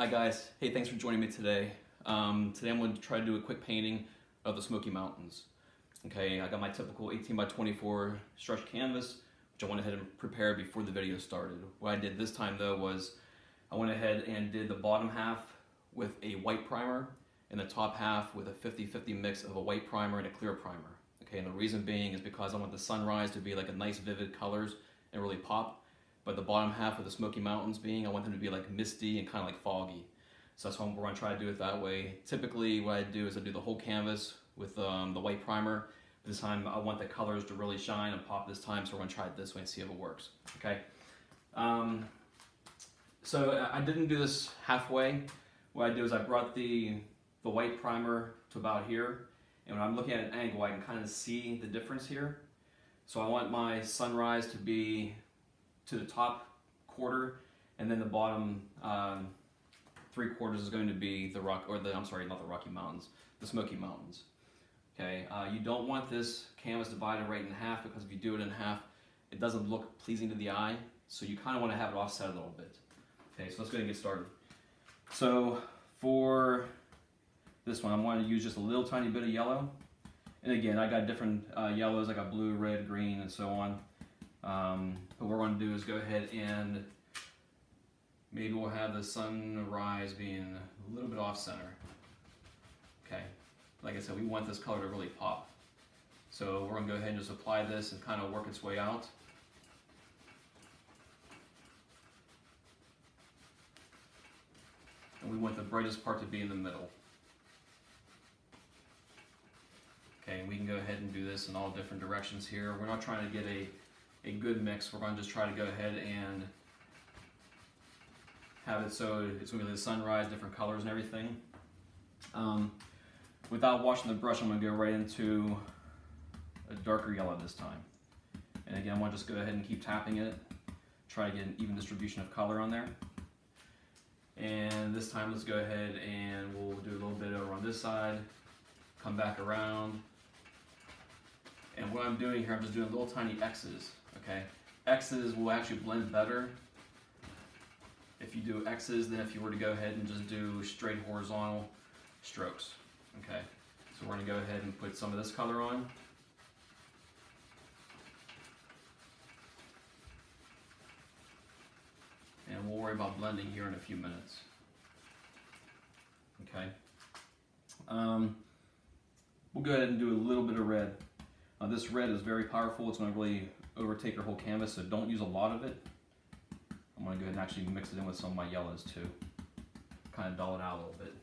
Hi guys, hey thanks for joining me today. Um, today I'm going to try to do a quick painting of the Smoky Mountains. Okay, I got my typical 18 by 24 stretch canvas, which I went ahead and prepared before the video started. What I did this time though was I went ahead and did the bottom half with a white primer and the top half with a 50-50 mix of a white primer and a clear primer. Okay, and the reason being is because I want the sunrise to be like a nice vivid colors and really pop. But the bottom half of the Smoky Mountains being, I want them to be like misty and kind of like foggy. So that's why we're gonna try to do it that way. Typically what I do is I do the whole canvas with um, the white primer. This time I want the colors to really shine and pop this time, so we're gonna try it this way and see if it works, okay? Um, so I didn't do this halfway. What I do is I brought the, the white primer to about here, and when I'm looking at an angle, I can kind of see the difference here. So I want my sunrise to be to the top quarter, and then the bottom um, three quarters is going to be the rock, or the I'm sorry, not the Rocky Mountains, the Smoky Mountains. Okay, uh, you don't want this canvas divided right in half because if you do it in half, it doesn't look pleasing to the eye. So you kind of want to have it offset a little bit. Okay, so let's go ahead and get started. So for this one, I'm going to use just a little tiny bit of yellow. And again, I got different uh, yellows. I got blue, red, green, and so on. Um, but what we're going to do is go ahead and maybe we'll have the sunrise being a little bit off center. Okay, like I said, we want this color to really pop. So we're going to go ahead and just apply this and kind of work its way out. And we want the brightest part to be in the middle. Okay, we can go ahead and do this in all different directions here. We're not trying to get a a good mix. We're going to just try to go ahead and have it so it's going to be the sunrise, different colors and everything. Um, without washing the brush, I'm going to go right into a darker yellow this time. And again, I want to just go ahead and keep tapping it, try to get an even distribution of color on there. And this time, let's go ahead and we'll do a little bit over on this side, come back around. And what I'm doing here, I'm just doing little tiny X's okay? X's will actually blend better if you do X's than if you were to go ahead and just do straight horizontal strokes, okay? So we're gonna go ahead and put some of this color on. And we'll worry about blending here in a few minutes. Okay. Um, we'll go ahead and do a little bit of red. This red is very powerful. It's to really overtake your whole canvas, so don't use a lot of it. I'm to go ahead and actually mix it in with some of my yellows too. Kind of dull it out a little bit.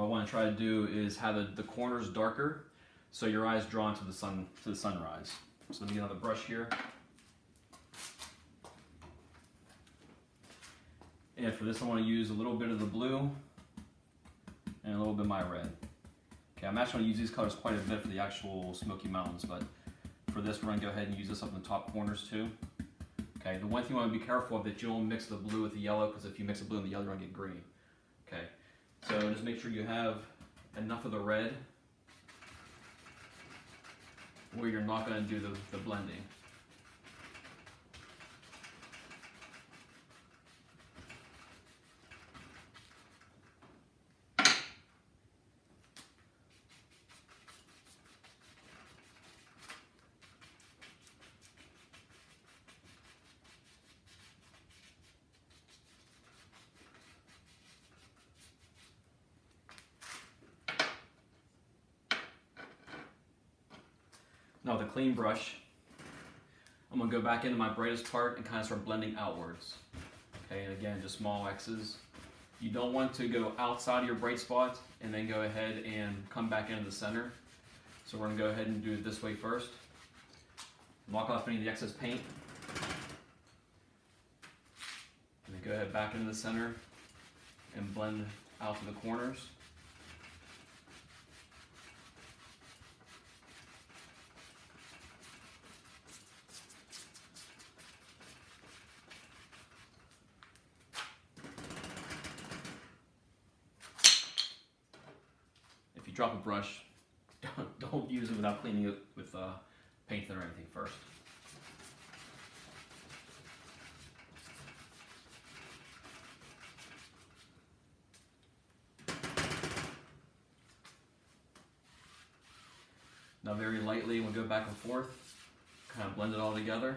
What I want to try to do is have the, the corners darker so your eyes drawn to the sun to the sunrise. So let me get another brush here. And for this I want to use a little bit of the blue and a little bit of my red. Okay, I'm actually going to use these colors quite a bit for the actual Smoky Mountains, but for this we're going to go ahead and use this up in the top corners too. Okay, the one thing you want to be careful of that you don't mix the blue with the yellow because if you mix the blue and the yellow you're going to get green. So just make sure you have enough of the red where you're not going to do the, the blending. Clean brush, I'm gonna go back into my brightest part and kind of start blending outwards. Okay, and again, just small X's. You don't want to go outside of your bright spot and then go ahead and come back into the center. So we're gonna go ahead and do it this way first. Knock off any of the excess paint. And then go ahead back into the center and blend out to the corners. drop a brush, don't, don't use it without cleaning it with uh, paint thinner or anything first. Now very lightly, we'll go back and forth, kind of blend it all together.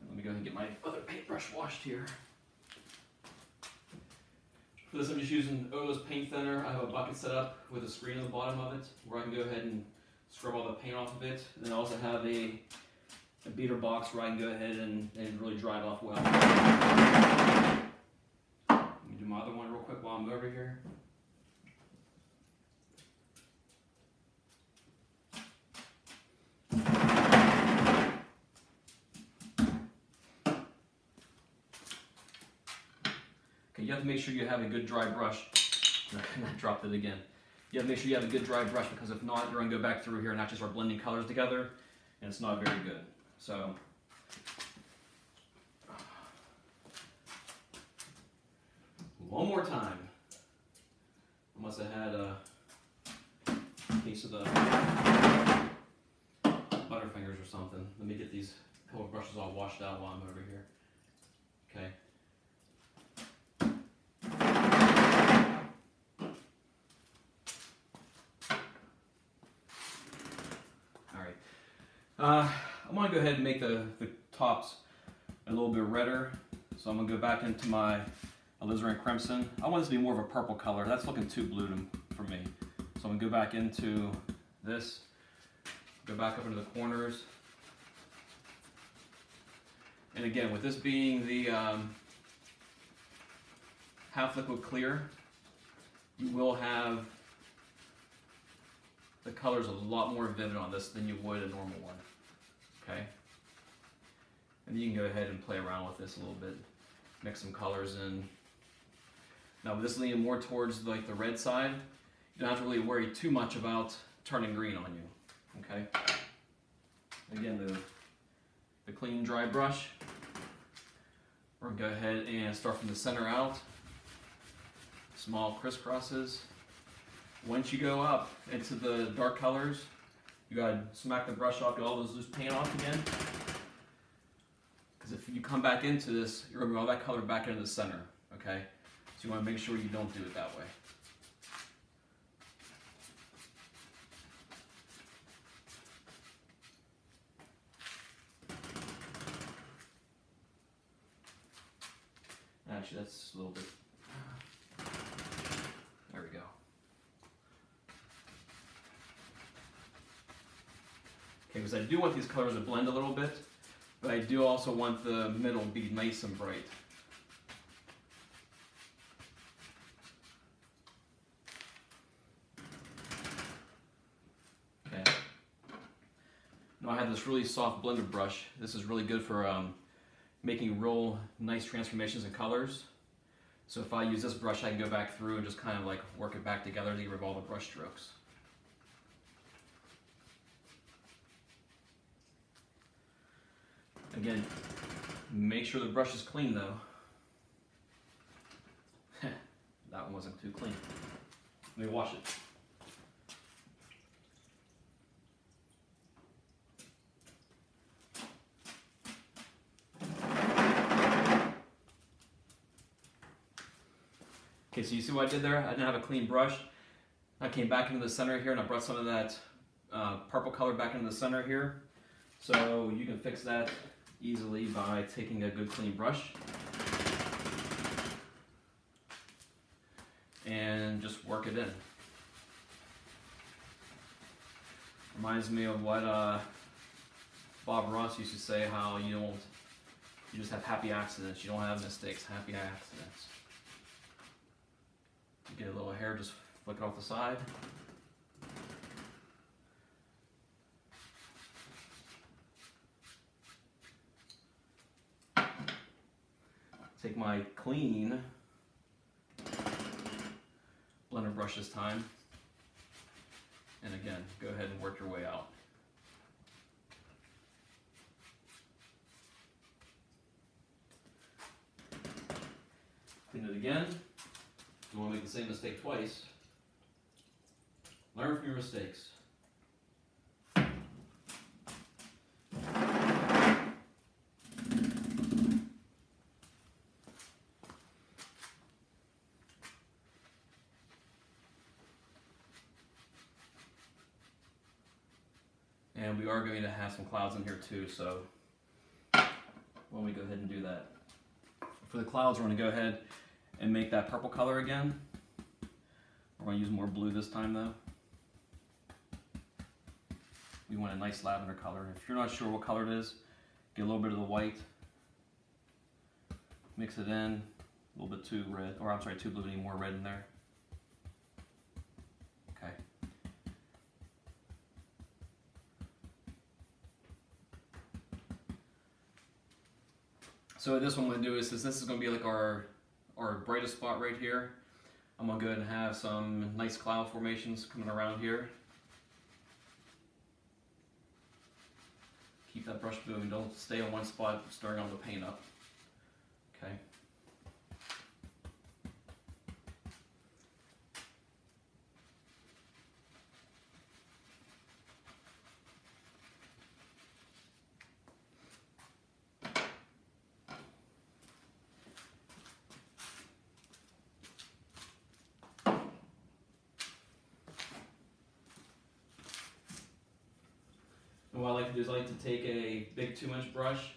And let me go ahead and get my other paintbrush washed here. For this I'm just using odorless paint thinner. I have a bucket set up with a screen on the bottom of it where I can go ahead and scrub all the paint off of it. And then I also have a, a beater box where I can go ahead and, and really dry it off well. Let me do my other one real quick while I'm over here. You have to make sure you have a good dry brush. I dropped it again. You have to make sure you have a good dry brush because if not, you're going to go back through here and not just start blending colors together, and it's not very good. So, one more time. I must have had a piece of the Butterfingers or something. Let me get these couple brushes all washed out while I'm over here. Okay. Uh, I want to go ahead and make the, the tops a little bit redder. So I'm going to go back into my alizarin crimson. I want this to be more of a purple color. That's looking too blue to, for me. So I'm going to go back into this, go back up into the corners. And again, with this being the um, half liquid clear, you will have the colors a lot more vivid on this than you would a normal one okay? And you can go ahead and play around with this a little bit, mix some colors in. Now with this leaning more towards like the red side, you don't have to really worry too much about turning green on you, okay? Again, the, the clean dry brush, we're gonna go ahead and start from the center out, small crisscrosses. Once you go up into the dark colors, you gotta smack the brush off, get all those loose paint off again. Because if you come back into this, you're gonna bring all that color back into the center, okay? So you wanna make sure you don't do it that way. Actually, that's a little bit Okay, because I do want these colors to blend a little bit, but I do also want the middle to be nice and bright. Okay. Now I have this really soft blender brush. This is really good for um, making real nice transformations in colors. So if I use this brush, I can go back through and just kind of like work it back together to get rid of all the brush strokes. Again, make sure the brush is clean though. that one wasn't too clean. Let me wash it. Okay, so you see what I did there? I didn't have a clean brush. I came back into the center here and I brought some of that uh, purple color back into the center here. So you can fix that easily by taking a good clean brush and just work it in. Reminds me of what uh, Bob Ross used to say, how you don't, you just have happy accidents. You don't have mistakes, happy accidents. You get a little hair, just flick it off the side. Take my clean blender brush this time. And again, go ahead and work your way out. Clean it again. You want make the same mistake twice. Learn from your mistakes. And we are going to have some clouds in here too, so when we go ahead and do that. For the clouds, we're going to go ahead and make that purple color again. We're going to use more blue this time though. We want a nice lavender color. If you're not sure what color it is, get a little bit of the white, mix it in, a little bit too red, or I'm sorry, too blue, any more red in there. So this one I'm to do is, since this is to be like our, our brightest spot right here, I'm to go ahead and have some nice cloud formations coming around here. Keep that brush moving, don't stay on one spot stirring all the paint up. Okay. And what I like to do is I like to take a big two inch brush.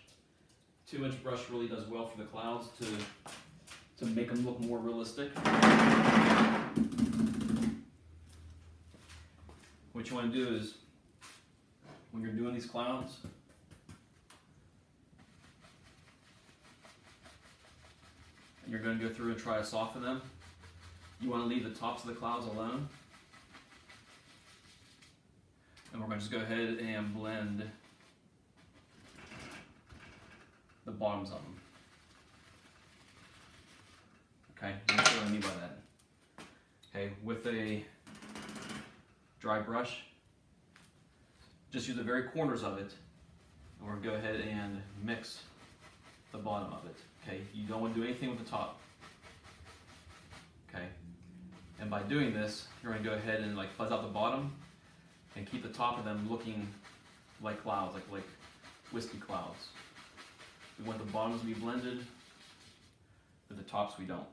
Two inch brush really does well for the clouds to, to make them look more realistic. What you want to do is, when you're doing these clouds, and you're going to go through and try to soften them, you want to leave the tops of the clouds alone. And we're to just go ahead and blend the bottoms of them. Okay, that's what I mean by that. Okay, with a dry brush, just use the very corners of it, and we're to go ahead and mix the bottom of it. Okay, you don't want to do anything with the top. Okay, and by doing this, you're to go ahead and like fuzz out the bottom and keep the top of them looking like clouds, like like wispy clouds. We want the bottoms to be blended, but the tops we don't.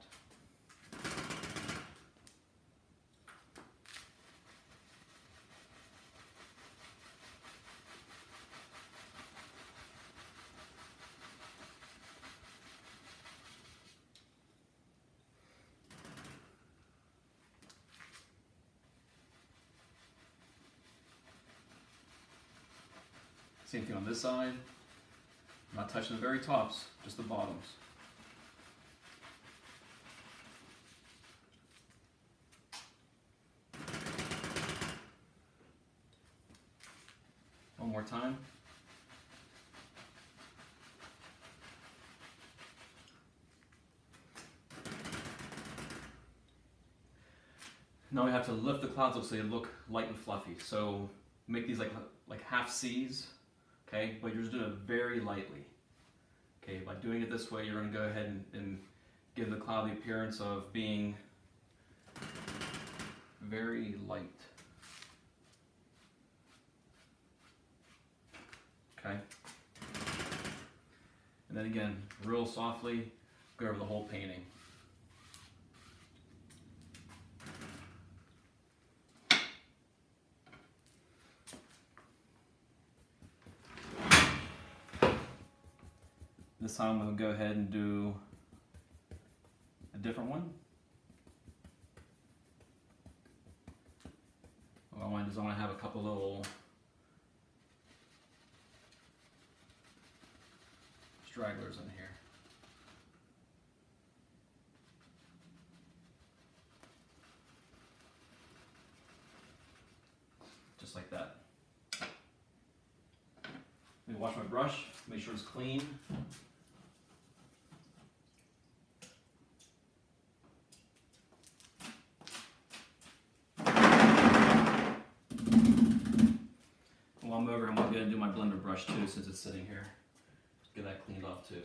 Same thing on this side. I'm not touching the very tops, just the bottoms. One more time. Now we have to lift the clouds up so they look light and fluffy. So make these like like half C's, okay? But you're just doing it very lightly. Okay, by doing it this way, you're gonna go ahead and, and give the cloud the appearance of being very light. Okay? And then again, real softly, go over the whole painting. This time we'll go ahead and do a different one. What I want is I want to have a couple little stragglers in here. Just like that. Let me wash my brush, make sure it's clean. Over, I'm to do my blender brush too since it's sitting here. Get that cleaned off too.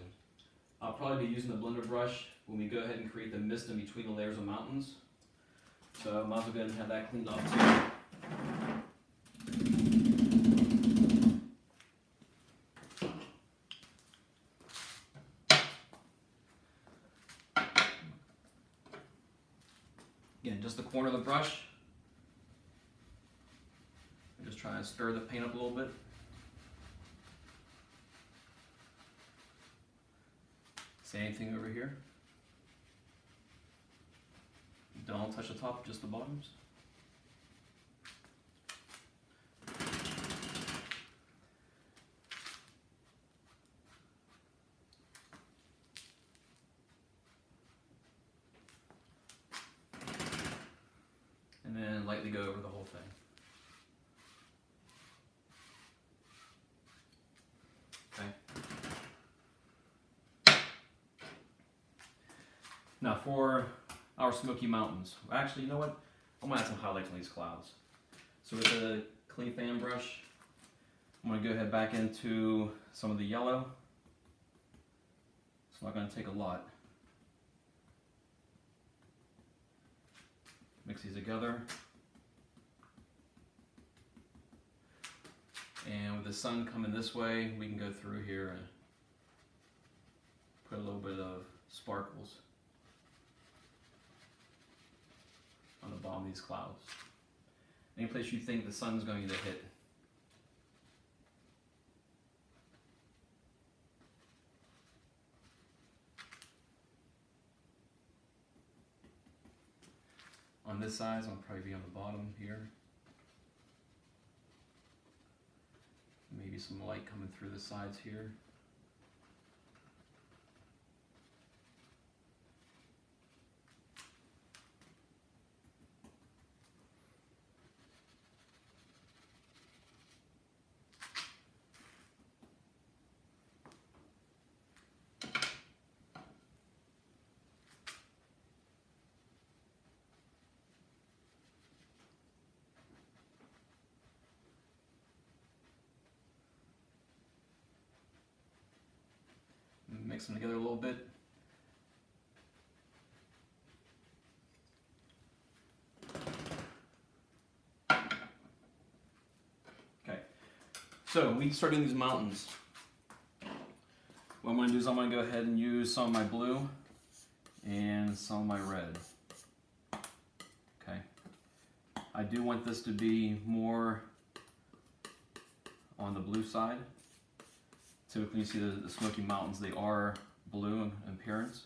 I'll probably be using the blender brush when we go ahead and create the mist in between the layers of mountains. So I might as well go ahead and have that cleaned off too. Again, just the corner of the brush. I'm just trying to stir the paint up a little bit. Same thing over here. Don't touch the top, just the bottoms. And then lightly go over the whole thing. Okay. Now for our Smoky Mountains. Actually, you know what? I'm gonna add some highlights on these clouds. So with a clean fan brush, I'm gonna go ahead back into some of the yellow. It's not gonna take a lot. Mix these together. And with the sun coming this way, we can go through here and put a little bit of sparkles. Of these clouds. Any place you think the sun's going to hit. On this side, I'll probably be on the bottom here. Maybe some light coming through the sides here. Mix them together a little bit. Okay, so we start doing these mountains. What I'm going to do is I'm going to go ahead and use some of my blue and some of my red. Okay, I do want this to be more on the blue side. Typically you see the, the Smoky Mountains, they are blue in appearance.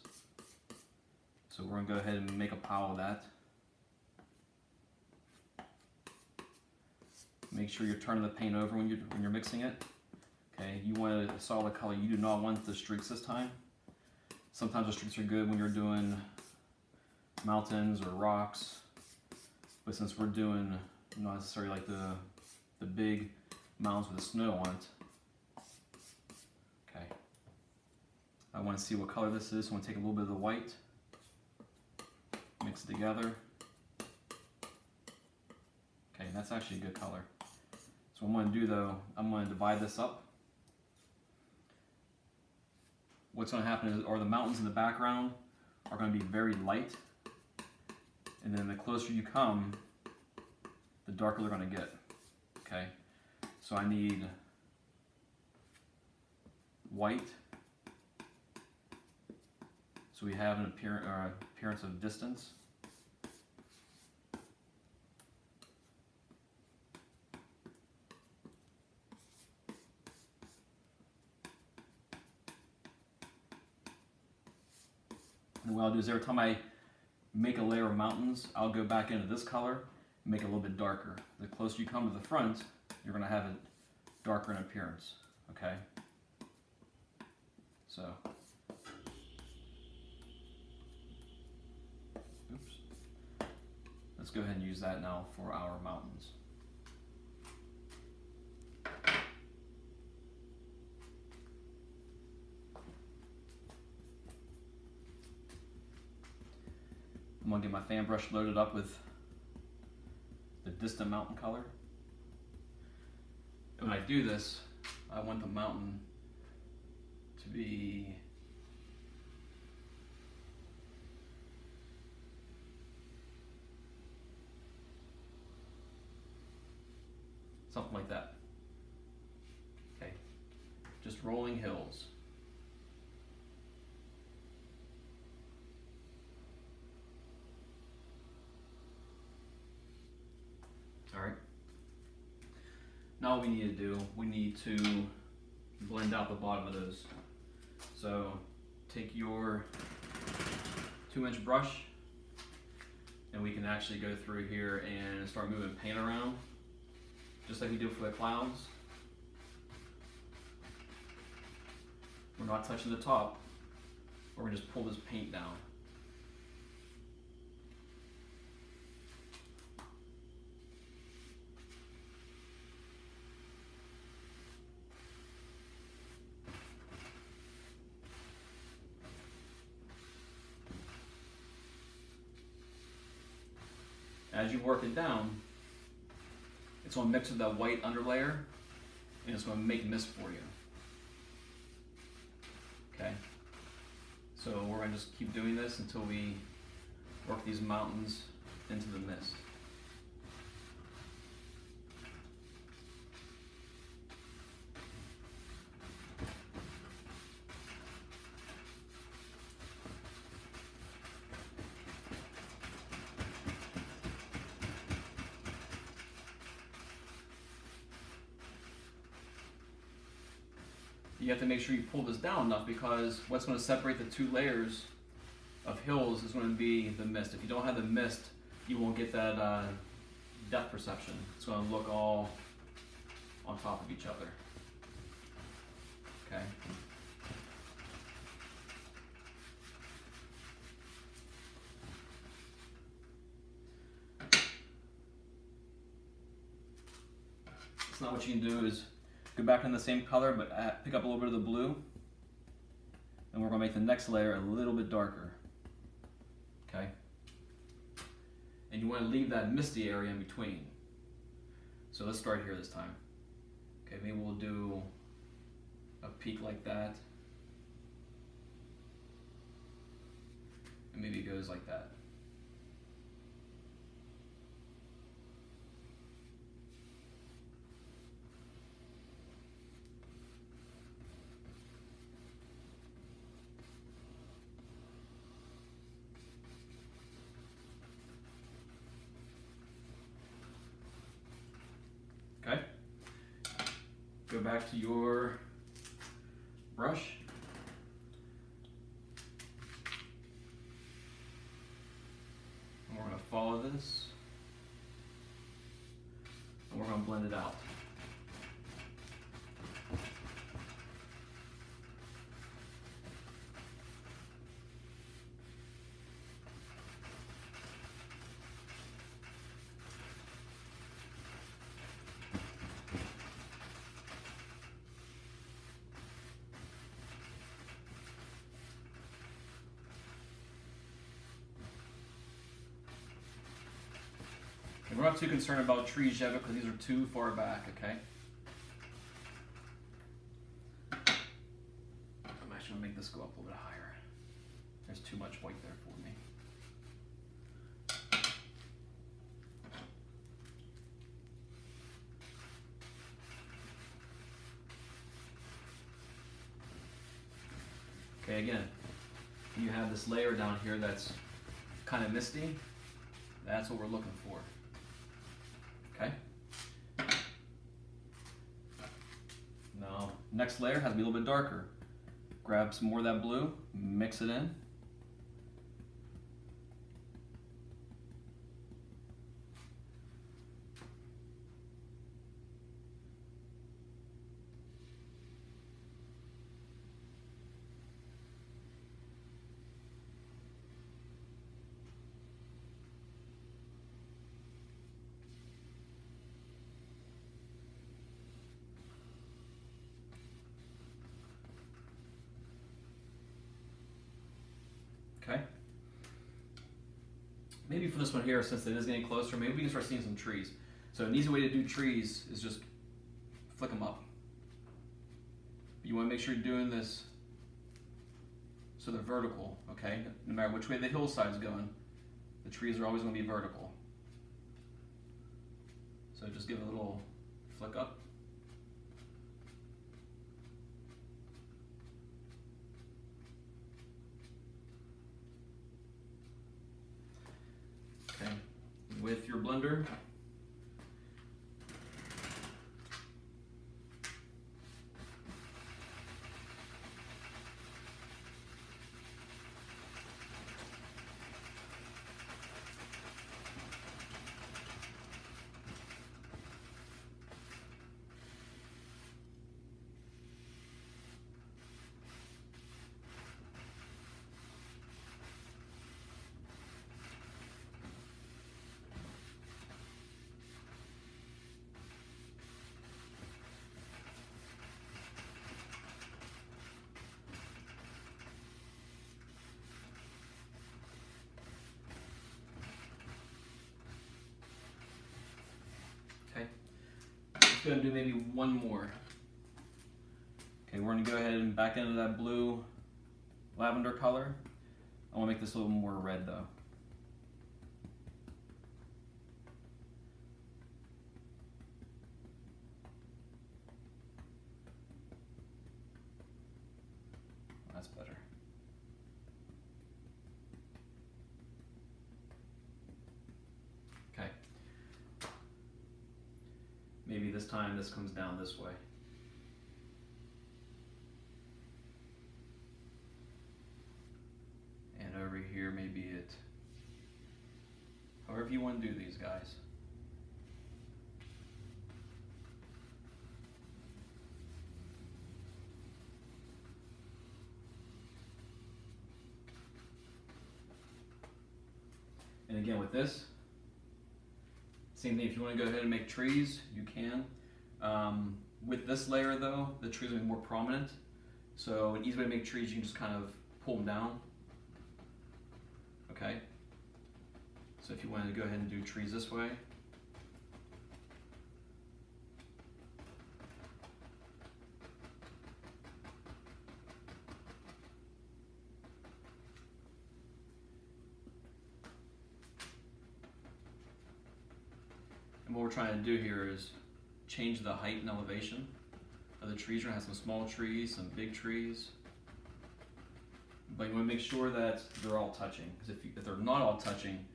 So we're to go ahead and make a pile of that. Make sure you're turning the paint over when you're, when you're mixing it. Okay, you want a solid color. You do not want the streaks this time. Sometimes the streaks are good when you're doing mountains or rocks. But since we're doing not necessarily like the, the big mountains with the snow on it, I want to see what color this is, so I'm going to take a little bit of the white, mix it together. Okay, that's actually a good color. So what I'm going to do though, I'm going to divide this up. What's going to happen is, are the mountains in the background are going to be very light, and then the closer you come, the darker they're going to get. Okay, so I need white, so we have an appearance, uh, appearance of distance. And what I'll do is every time I make a layer of mountains, I'll go back into this color and make it a little bit darker. The closer you come to the front, you're going to have it darker in appearance. Okay? So Let's go ahead and use that now for our mountains. I'm to get my fan brush loaded up with the distant mountain color. And When I do this, I want the mountain to be something like that. Okay, just rolling hills. All right. Now what we need to do, we need to blend out the bottom of those. So take your two inch brush and we can actually go through here and start moving paint around just like we did for the clouds. We're not touching the top, we're gonna just pull this paint down. As you work it down, it's to mix with that white underlayer and it's going to make mist for you. Okay, so we're going to just keep doing this until we work these mountains into the mist. You have to make sure you pull this down enough because what's going to separate the two layers of hills is going to be the mist. If you don't have the mist, you won't get that uh, depth perception. It's going to look all on top of each other. Okay. So now what you can do is Go back in the same color, but add, pick up a little bit of the blue. And we're gonna make the next layer a little bit darker. Okay? And you wanna leave that misty area in between. So let's start here this time. Okay, maybe we'll do a peak like that. And maybe it goes like that. go back to your brush. And we're going to follow this. And we're going to blend it out. We're not too concerned about trees yet because these are too far back, okay? I'm actually gonna make this go up a little bit higher. There's too much white there for me. Okay, again, you have this layer down here that's kind of misty. That's what we're looking for. Okay. Now, next layer has to be a little bit darker. Grab some more of that blue, mix it in. Okay. Maybe for this one here, since it is getting closer, maybe we can start seeing some trees. So an easy way to do trees is just flick them up. You want to make sure you're doing this so they're vertical, okay? No matter which way the hillside's going, the trees are always going to be vertical. So just give it a little flick up. Okay, with your blender, Okay. Just gonna do maybe one more. Okay, we're gonna go ahead and back into that blue lavender color. I wanna make this a little more red though. That's better. Okay. Maybe this time this comes down this way. And over here, maybe it, however you want to do these guys. And again with this, same thing, if you want to go ahead and make trees, you can. Um, with this layer though, the trees will be more prominent. So an easy way to make trees, you can just kind of pull them down. Okay? So if you wanted to go ahead and do trees this way, And what we're trying to do here is change the height and elevation of the trees. We're gonna have some small trees, some big trees. But you wanna make sure that they're all touching, because if, if they're not all touching,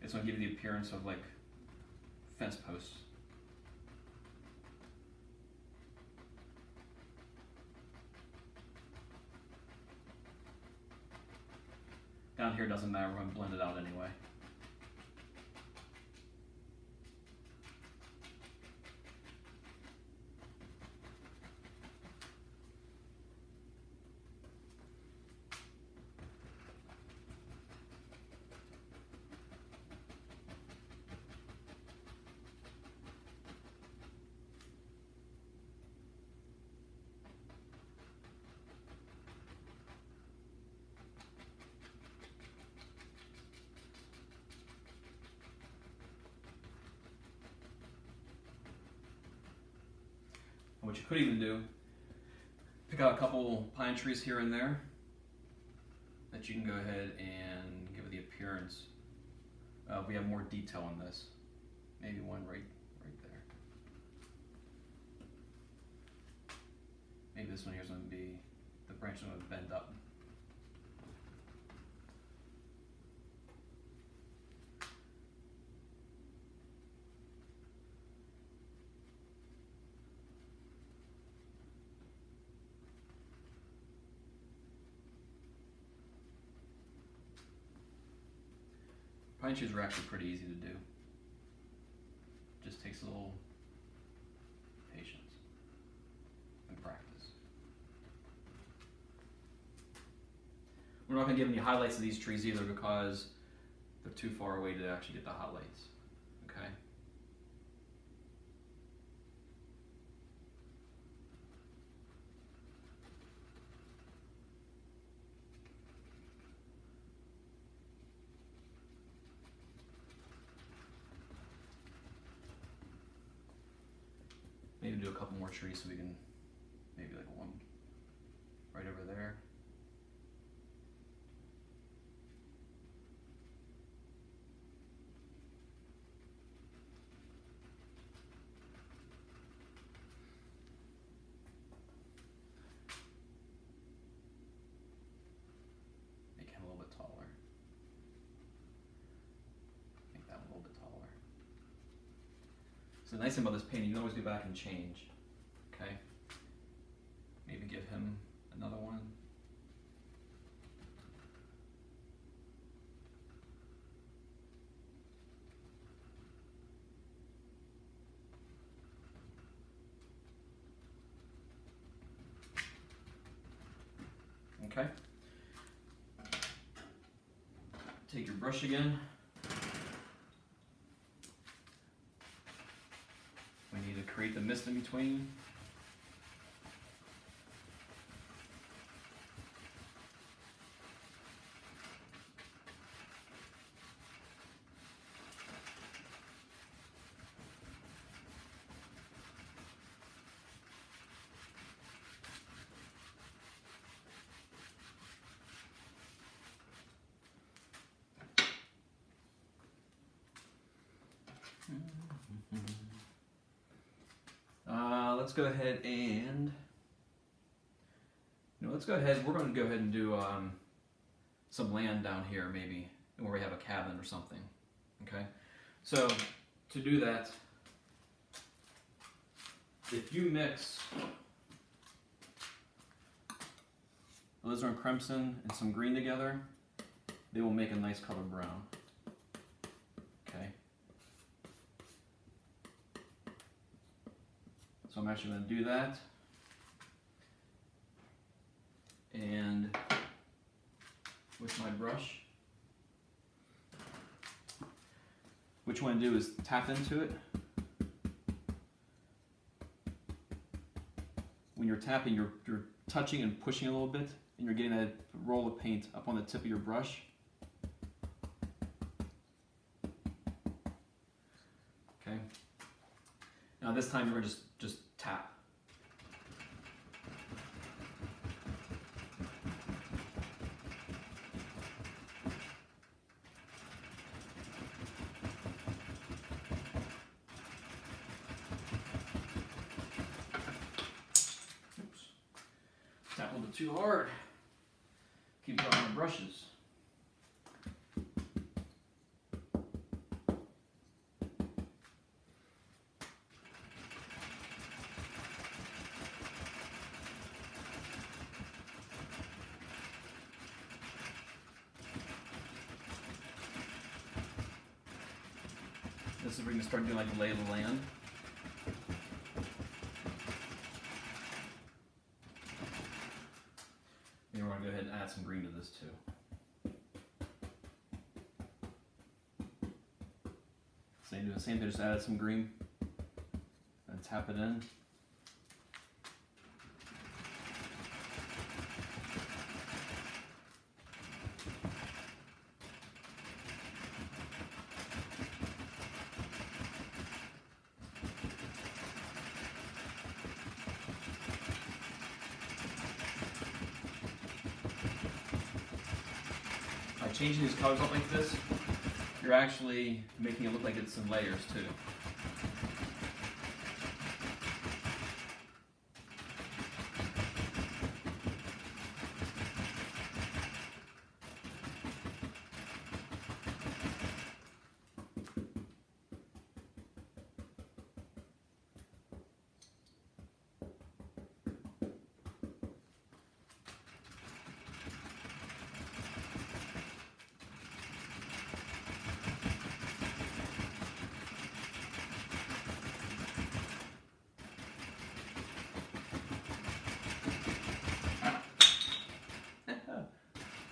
it's gonna give you the appearance of like fence posts. Down here doesn't matter, we're gonna blend it out anyway. And what you could even do, pick out a couple pine trees here and there that you can go ahead and give it the appearance. Uh, we have more detail on this. Maybe one right, right there. Maybe this one here is going to be, the branch is to bend up. Pine trees are actually pretty easy to do. Just takes a little patience and practice. We're not going to give any highlights of these trees either because they're too far away to actually get the highlights. three so we can maybe like one right over there. Make him a little bit taller. Make that a little bit taller. So the nice thing about this painting, you can always go back and change. Brush again. We need to create the mist in between. Uh, let's go ahead and, you know, let's go ahead, we're going to go ahead and do um, some land down here maybe, where we have a cabin or something, okay? So, to do that, if you mix alizarin crimson and some green together, they will make a nice color brown. Okay. So I'm actually going to do that. And with my brush, what you want to do is tap into it. When you're tapping, you're, you're touching and pushing a little bit, and you're getting that roll of paint up on the tip of your brush. Okay. Now this time going to just, just tap. Oops. Tap a little bit too hard. Keep dropping the brushes. This is where you can start doing like the lay of the land. And we're gonna go ahead and add some green to this too. Same same thing, just add some green and tap it in. By colors up like this, you're actually making it look like it's in layers too.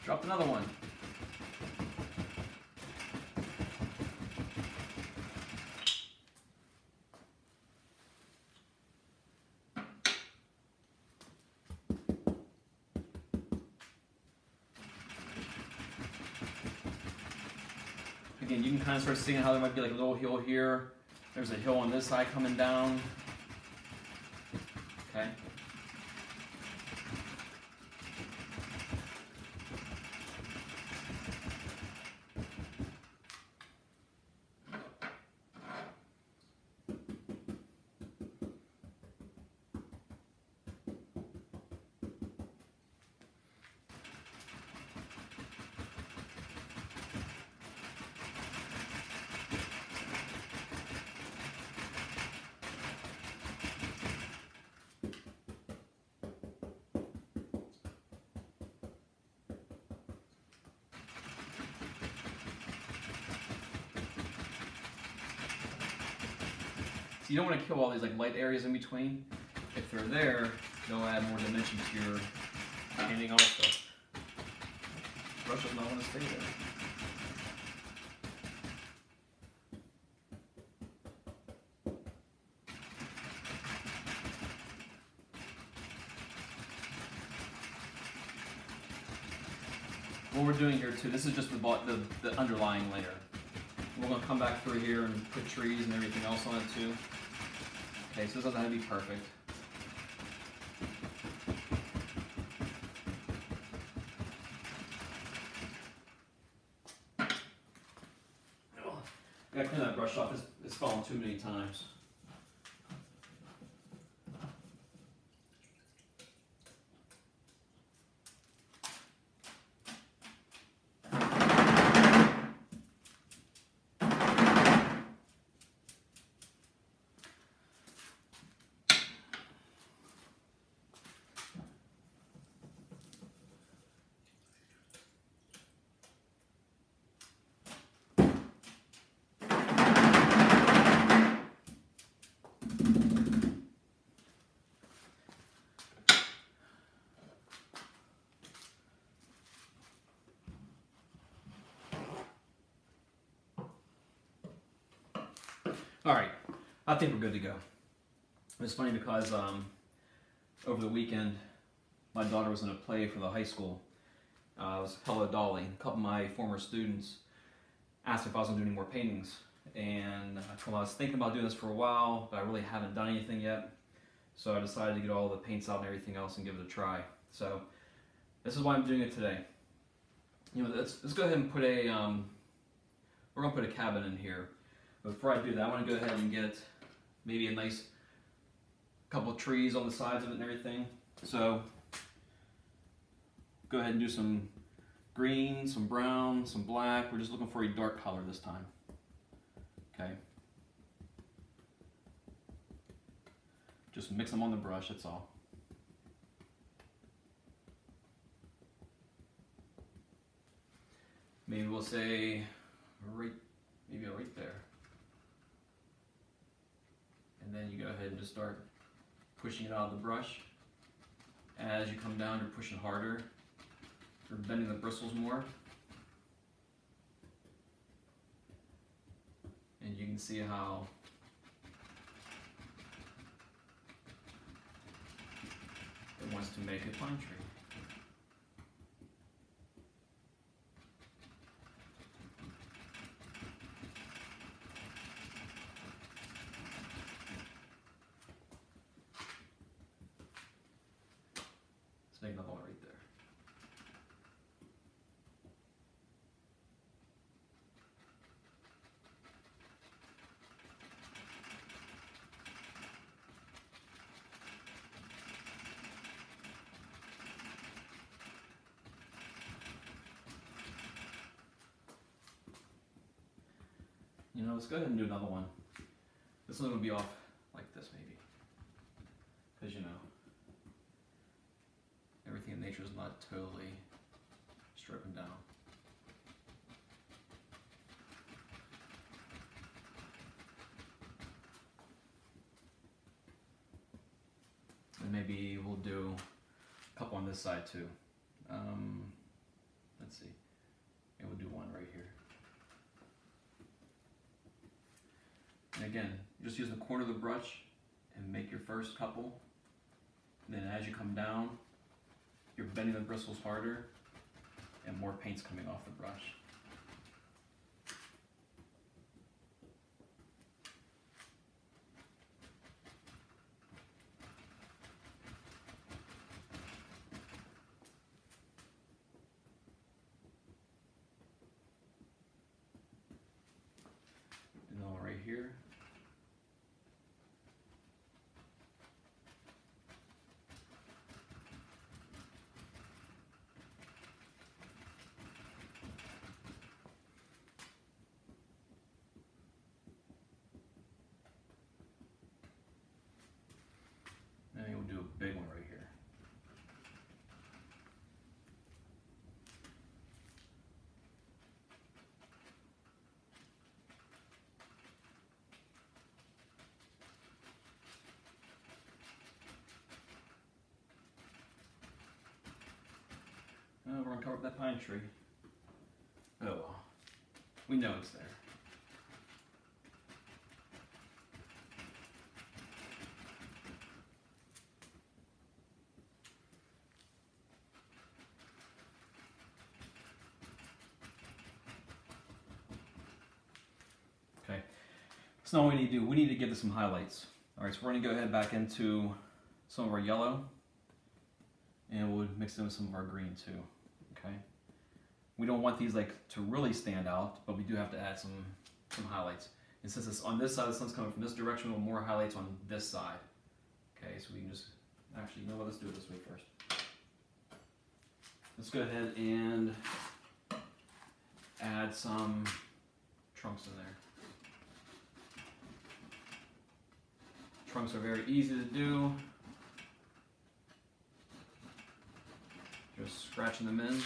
Dropped another one. Again, you can kind of start seeing how there might be like a little hill here. There's a hill on this side coming down. You don't want to kill all these like light areas in between. If they're there, they'll add more dimension to your painting also. Brush does not want to stay there. What we're doing here too, this is just the, the, the underlying layer. We're gonna come back through here and put trees and everything else on it too. Okay, so this doesn't have to be perfect. I gotta clean that brush off, it's, it's fallen too many times. All right, I think we're good to go. It's funny because um, over the weekend, my daughter was in a play for the high school. Uh, it was Hello Dolly. A couple of my former students asked if I was going to do any more paintings. And I told them I was thinking about doing this for a while, but I really haven't done anything yet. So I decided to get all the paints out and everything else and give it a try. So this is why I'm doing it today. You know, let's, let's go ahead and put a, um, we're going to put a cabin in here. But before I do that, I want to go ahead and get maybe a nice couple of trees on the sides of it and everything. So go ahead and do some green, some brown, some black. We're just looking for a dark color this time. Okay. Just mix them on the brush, that's all. Maybe we'll say right, maybe right there. And then you go ahead and just start pushing it out of the brush. As you come down, you're pushing harder. You're bending the bristles more. And you can see how it wants to make a pine tree. Let's make another one right there. You know, let's go ahead and do another one. This one will be off like this maybe. Because you know, everything in nature is not totally stripping down. And maybe we'll do a couple on this side too. Um, let's see. Maybe we'll do one right here. And again, just use the corner of the brush and make your first couple. Then as you come down, you're bending the bristles harder and more paint's coming off the brush. And then right here. And then we'll do a big one right here. Oh, we're gonna cover up that pine tree. Oh well. We know it's there. Okay, so now what we need to do, we need to give this some highlights. All right, so we're gonna go ahead back into some of our yellow and we'll mix in with some of our green too, okay? We don't want these like to really stand out, but we do have to add some, some highlights. And since it's on this side, the sun's coming from this direction, we'll more highlights on this side. Okay, so we can just, actually, you know what, let's do it this way first. Let's go ahead and add some trunks in there. Trunks are very easy to do. Just scratching them in.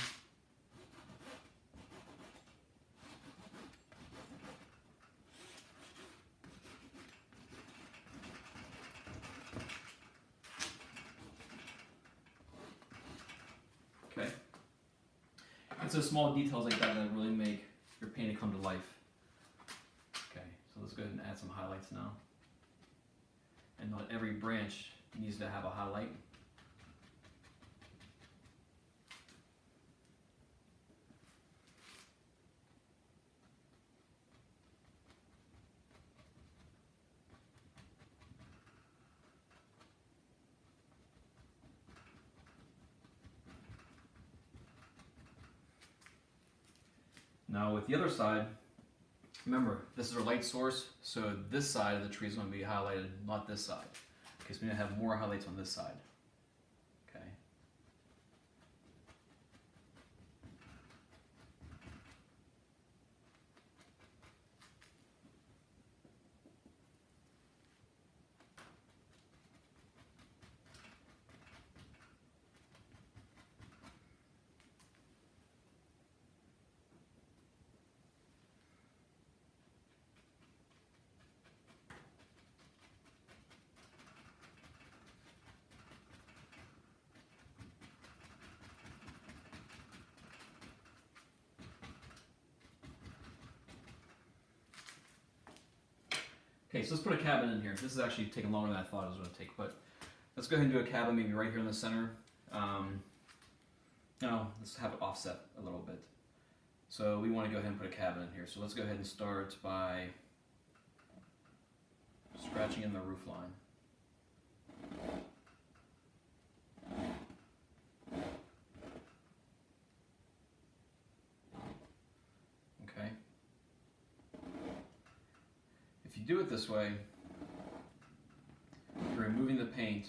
Okay. It's those small details like that that really make your painting come to life. Okay, so let's go ahead and add some highlights now. And not every branch needs to have a highlight. Now with the other side, remember this is our light source, so this side of the tree is going to be highlighted, not this side. Because we are going to have more highlights on this side. Okay. Okay, so let's put a cabin in here. This is actually taking longer than I thought it was going to take, but let's go ahead and do a cabin maybe right here in the center. Um, no, let's have it offset a little bit. So we want to go ahead and put a cabin in here. So let's go ahead and start by scratching in the roof line. Okay. If you do it this way, you're removing the paint.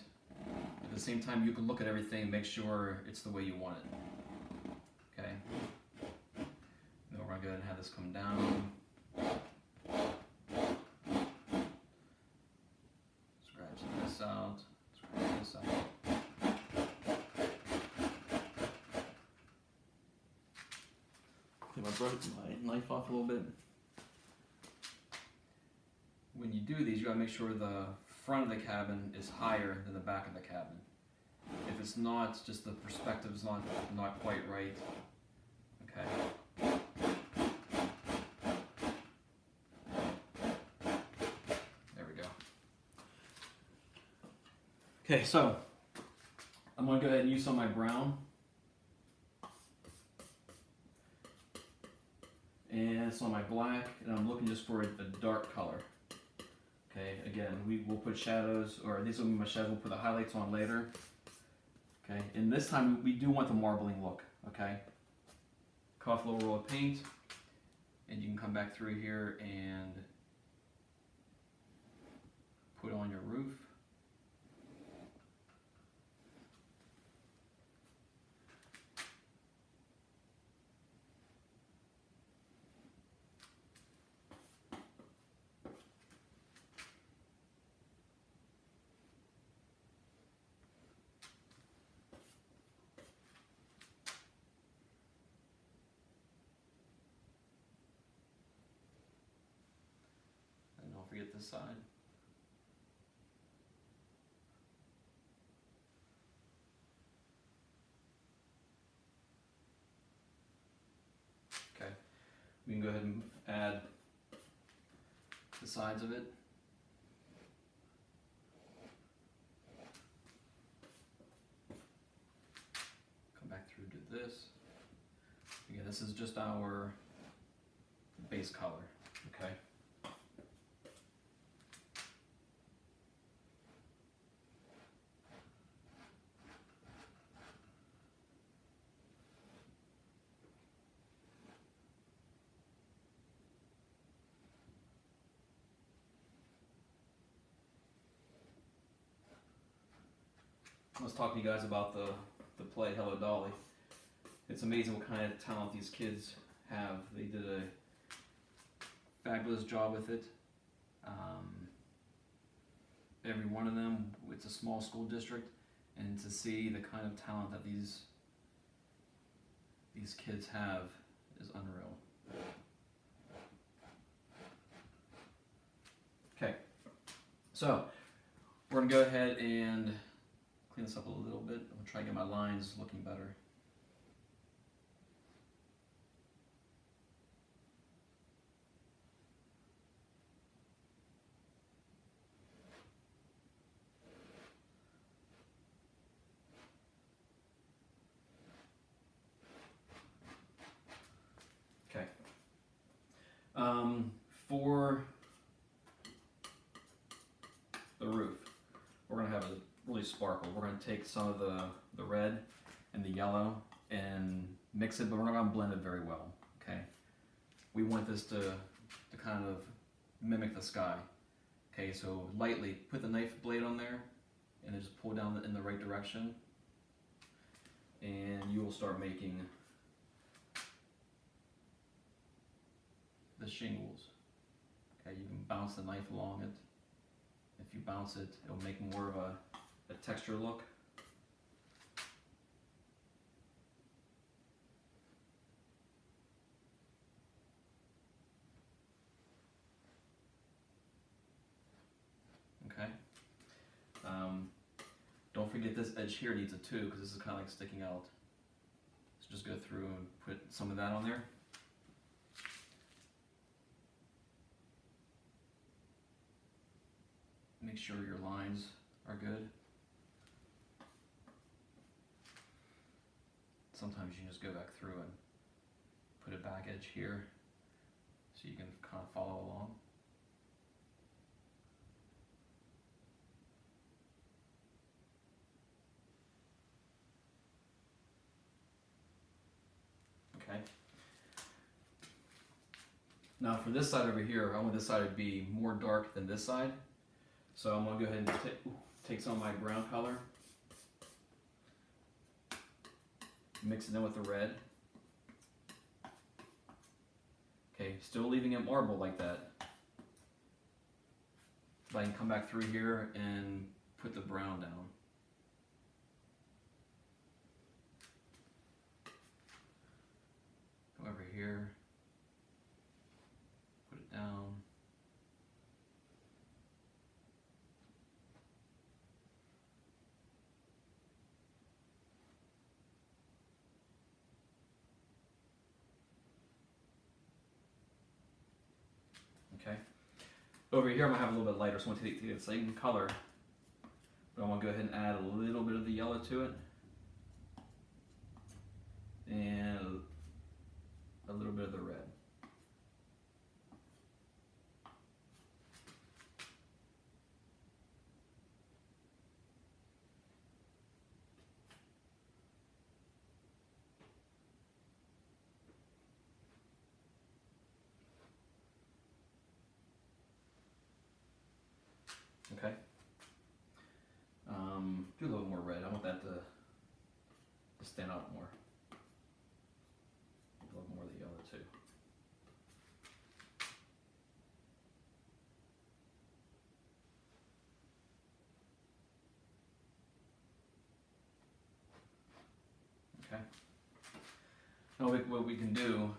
At the same time, you can look at everything and make sure it's the way you want it. Okay? Then we're to go ahead and have this come down. Scratch this out. Scratch this out. My, brush, my knife off a little bit when you do these, you gotta make sure the front of the cabin is higher than the back of the cabin. If it's not, just the perspective's not not quite right. Okay. There we go. Okay, so I'm gonna go ahead and use some of my brown. And some of my black, and I'm looking just for a, a dark color. Okay, again, we will put shadows, or these will be my shadows, we'll put the highlights on later. Okay, and this time we do want the marbling look, okay? Off a little roll of paint, and you can come back through here and put on your roof. The side. Okay, we can go ahead and add the sides of it. Come back through, to this. Again, this is just our base color. Let's talk to you guys about the, the play Hello Dolly. It's amazing what kind of talent these kids have. They did a fabulous job with it. Um, every one of them, it's a small school district, and to see the kind of talent that these these kids have is unreal. Okay, so we're gonna go ahead and clean this up a little bit. I'm gonna try to get my lines looking better. Okay. Um, for the roof, we're gonna have a really sparkle. We're gonna take some of the, the red and the yellow and mix it, but we're not gonna blend it very well, okay? We want this to, to kind of mimic the sky. Okay, so lightly put the knife blade on there and then just pull down in the right direction and you will start making the shingles. Okay, you can bounce the knife along it. If you bounce it, it'll make more of a a texture look. Okay. Um, don't forget this edge here needs a two because this is kind of like sticking out. So just go through and put some of that on there. Make sure your lines are good. Sometimes you can just go back through and put a back edge here so you can kind of follow along. Okay. Now for this side over here, I want this side to be more dark than this side. So I'm to go ahead and take some of my brown color mix it in with the red. Okay, still leaving it marble like that. But I can come back through here and put the brown down. Go over here, put it down. Okay. Over here, I'm gonna have a little bit lighter, so I'm gonna take, the same color, but I'm gonna go ahead and add a little bit of the yellow to it, and a little bit of the red. Okay. Um, do a little more red. I want that to, to stand out more. A little more of the yellow too. Okay. Now what we can do,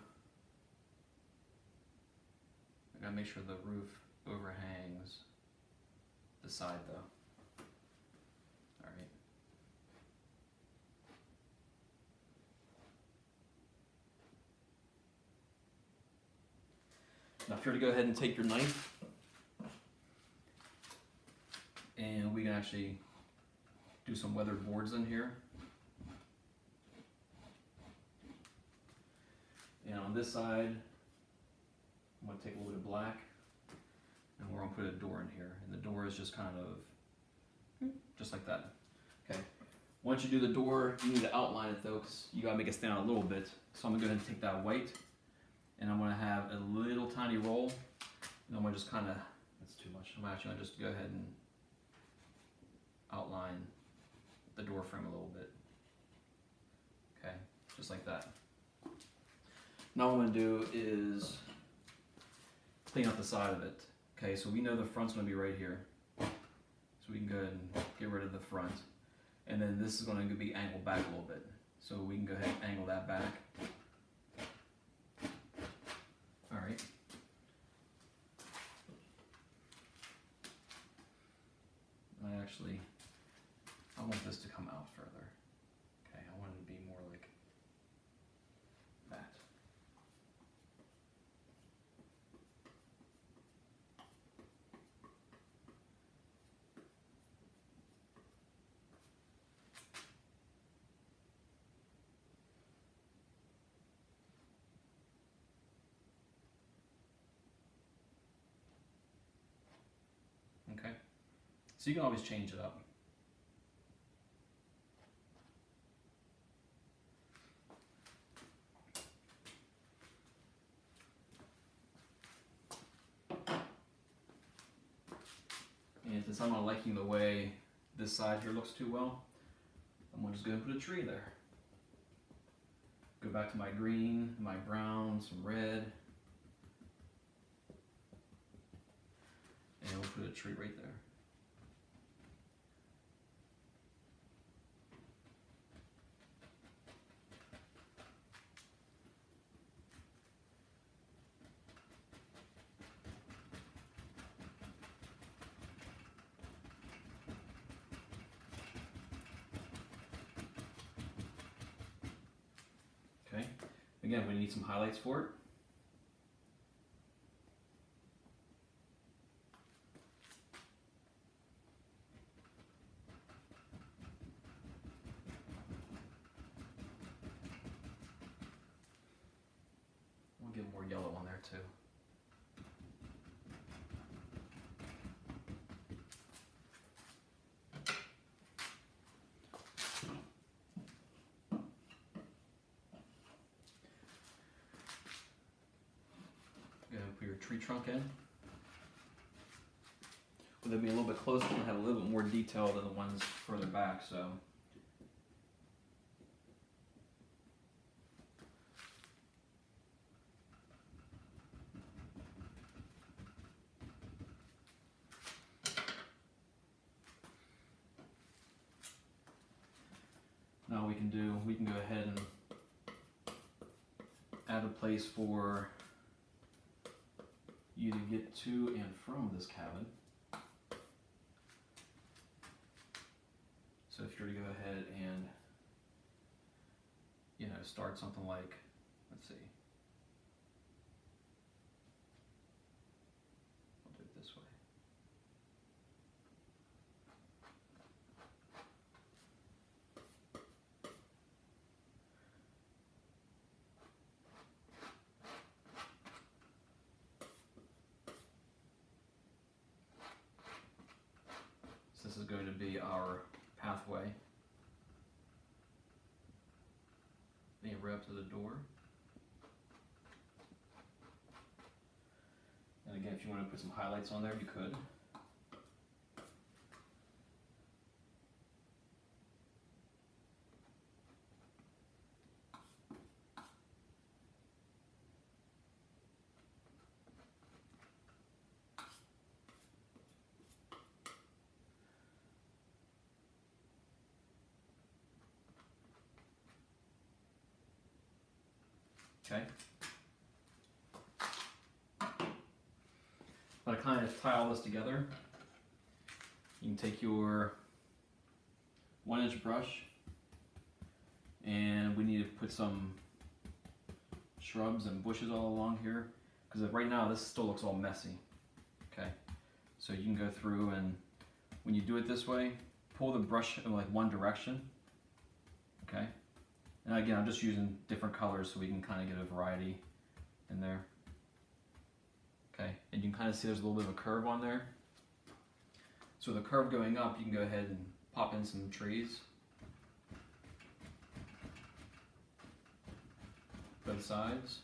I gotta make sure the roof overhangs the side though. Now if you're to go ahead and take your knife, and we can actually do some weathered boards in here. And on this side, I'm gonna take a little bit of black, and we're gonna put a door in here, and the door is just kind of, hmm. just like that. Okay. Once you do the door, you need to outline it though, because you gotta make it stand out a little bit. So I'm gonna go ahead and take that white, and I'm gonna have a little tiny roll, and I'm gonna just kind of, that's too much. I'm actually gonna just go ahead and outline the door frame a little bit. Okay, just like that. Now what I'm gonna do is clean up the side of it. Okay, so we know the front's gonna be right here. So we can go ahead and get rid of the front. And then this is gonna be angled back a little bit. So we can go ahead and angle that back. All right. I actually, I want this to come out further. Okay, I want it to be more like that. Okay, so you can always change it up. And since I'm not liking the way this side here looks too well, I'm just gonna put a tree there. Go back to my green, my brown, some red. And we'll put a tree right there. Okay, again, we need some highlights for it. We'll get more yellow on there too. Go ahead and put your tree trunk in. With it be a little bit closer, it'll have a little bit more detail than the ones further back, so. Now we can do, we can go ahead and add a place for you to get to and from this cabin. So if you're to go ahead and, you know, start something like, let's see. I'll do it this way. So this is going to be our pathway. To the door. And again, if you want to put some highlights on there, you could. Okay. Now tie all this together, you can take your one inch brush and we need to put some shrubs and bushes all along here because right now this still looks all messy. Okay, so you can go through and when you do it this way, pull the brush in like one direction. Okay, and again, I'm just using different colors so we can kind of get a variety in there. Okay, and you can kind of see there's a little bit of a curve on there. So with the curve going up, you can go ahead and pop in some trees. Both sides.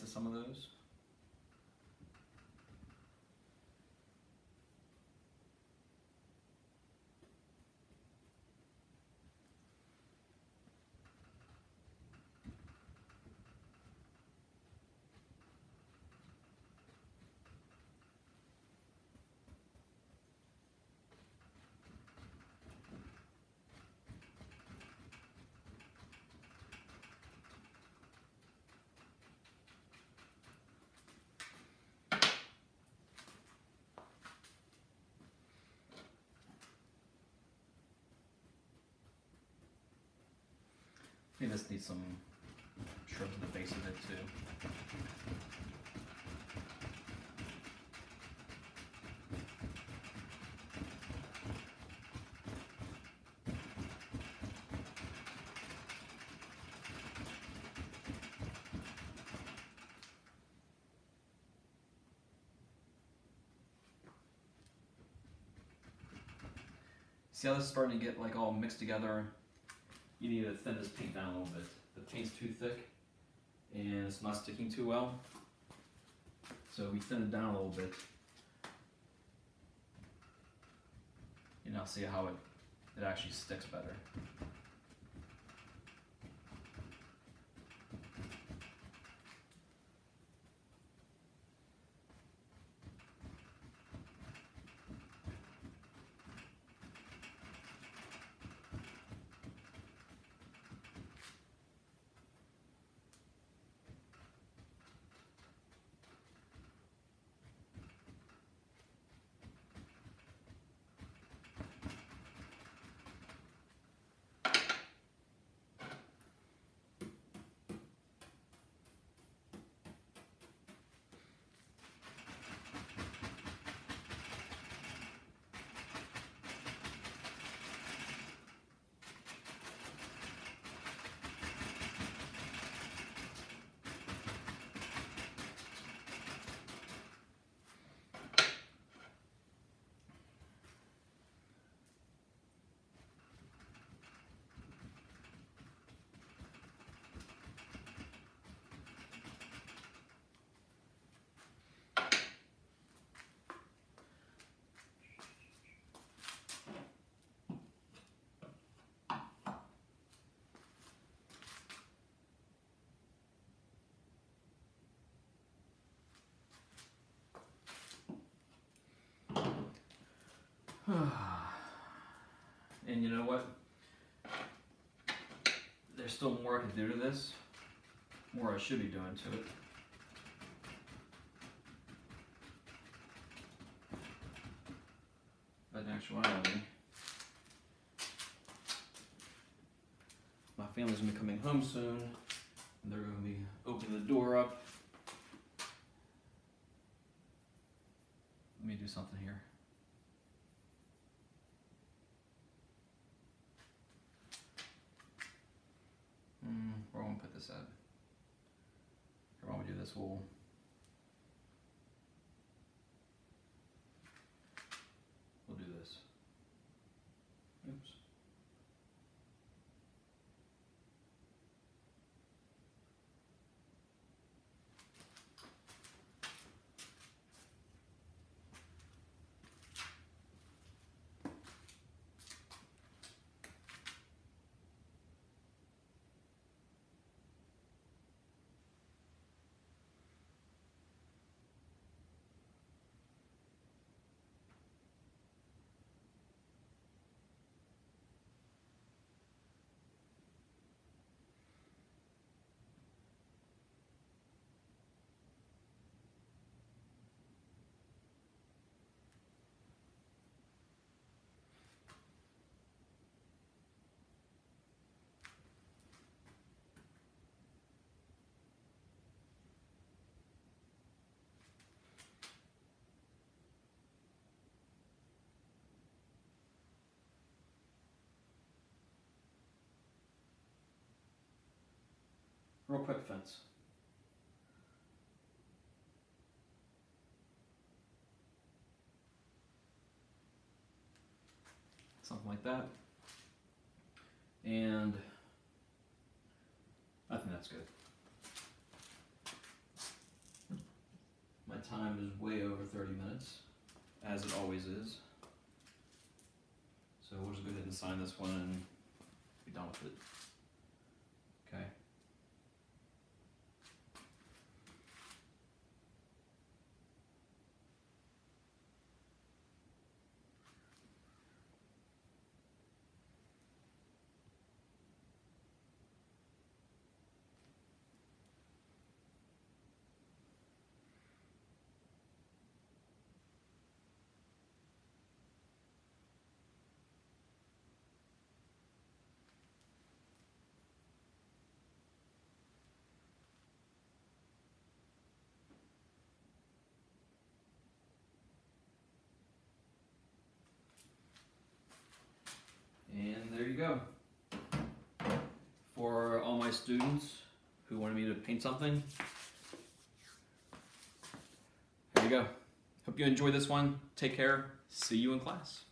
To some of those. Maybe this needs some shrubs at the base of it too. See how this is starting to get like all mixed together you need to thin this paint down a little bit. The paint's too thick and it's not sticking too well. So we thin it down a little bit. You now see how it, it actually sticks better. and you know what? There's still more I can do to this. More I should be doing to it. But in actuality, my family's gonna be coming home soon. They're gonna be opening the door up. Let me do something here. this at. Here, real quick fence. Something like that. And I think that's good. My time is way over 30 minutes, as it always is. So we'll just go ahead and sign this one and be done with it. Okay. And there you go. For all my students who wanted me to paint something, there you go. Hope you enjoy this one. Take care. See you in class.